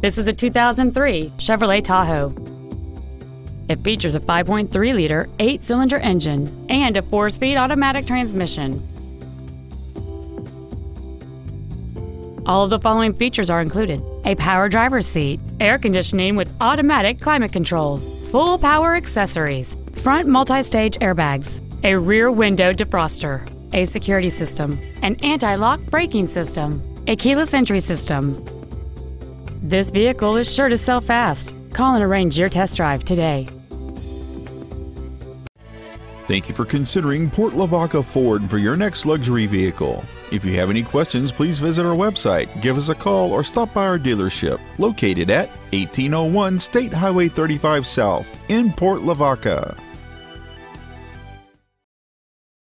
This is a 2003 Chevrolet Tahoe. It features a 5.3 liter, eight cylinder engine and a four speed automatic transmission. All of the following features are included a power driver's seat, air conditioning with automatic climate control, full power accessories, front multi stage airbags, a rear window defroster, a security system, an anti lock braking system, a keyless entry system. This vehicle is sure to sell fast. Call and arrange your test drive today. Thank you for considering Port Lavaca Ford for your next luxury vehicle. If you have any questions, please visit our website, give us a call, or stop by our dealership located at 1801 State Highway 35 South in Port Lavaca.